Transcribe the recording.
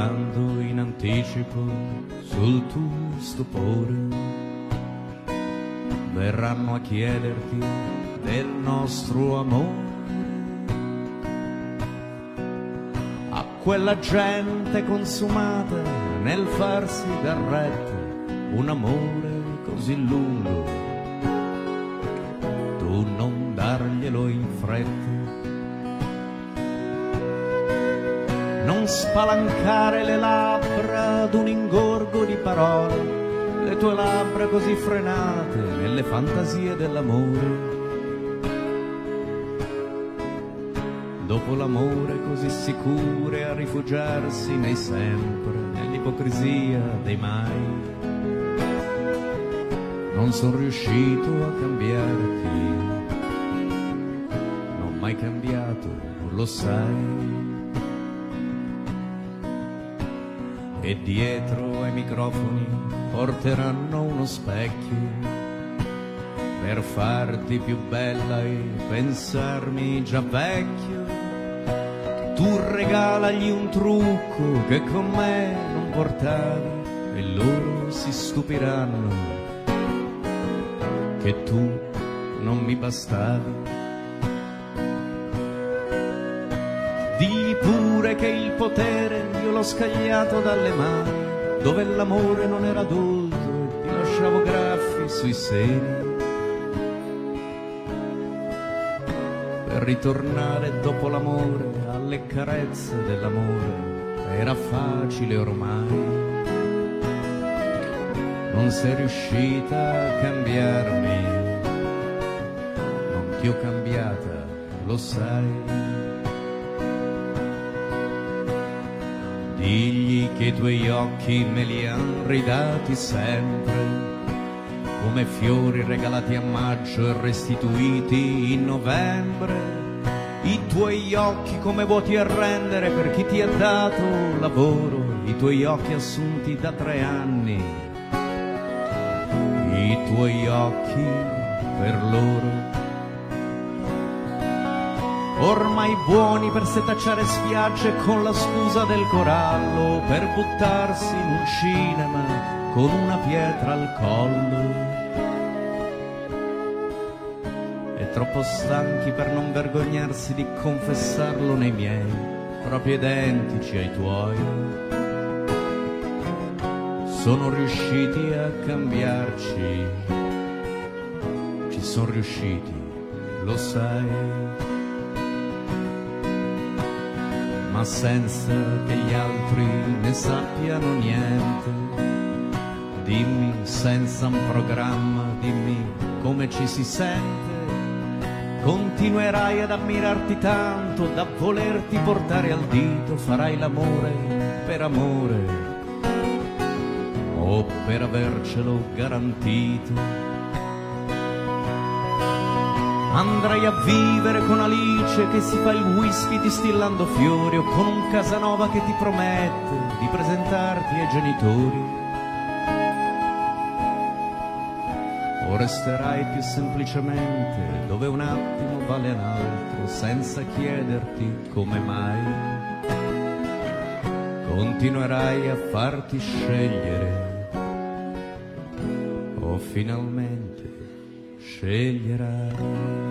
canto in anticipo sul tuo stupore. Verranno a chiederti del nostro amore. A quella gente consumata nel farsi garrette, un amore così lungo, tu non darglielo in fretta. Spalancare le labbra ad un ingorgo di parole, le tue labbra così frenate nelle fantasie dell'amore. Dopo l'amore così sicure a rifugiarsi nei sempre, nell'ipocrisia dei mai, non sono riuscito a cambiarti, non mai cambiato, lo sai. E dietro ai microfoni porteranno uno specchio per farti più bella e pensarmi già vecchio. Tu regalagli un trucco che con me non portavi e loro si stupiranno che tu non mi bastavi. Pure che il potere io l'ho scagliato dalle mani, dove l'amore non era adulto e ti lasciavo graffi sui seni. Per ritornare dopo l'amore alle carezze dell'amore era facile ormai. Non sei riuscita a cambiarmi, non ti ho cambiata, lo sai. Digli che i tuoi occhi me li han ridati sempre, come fiori regalati a maggio e restituiti in novembre. I tuoi occhi come vuoti a rendere per chi ti ha dato lavoro, i tuoi occhi assunti da tre anni, i tuoi occhi per loro ormai buoni per setacciare spiagge con la scusa del corallo, per buttarsi in un cinema con una pietra al collo. E troppo stanchi per non vergognarsi di confessarlo nei miei, proprio identici ai tuoi. Sono riusciti a cambiarci, ci sono riusciti, lo sai. Ma senza che gli altri ne sappiano niente. Dimmi senza un programma, dimmi come ci si sente. Continuerai ad ammirarti tanto da volerti portare al dito, farai l'amore per amore o per avercelo garantito Andrai a vivere con Alice che si fa il whisky distillando fiori o con un Casanova che ti promette di presentarti ai genitori. O resterai più semplicemente dove un attimo vale un altro senza chiederti come mai. Continuerai a farti scegliere o finalmente sceglierai.